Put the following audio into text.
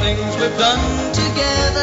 things we've done together.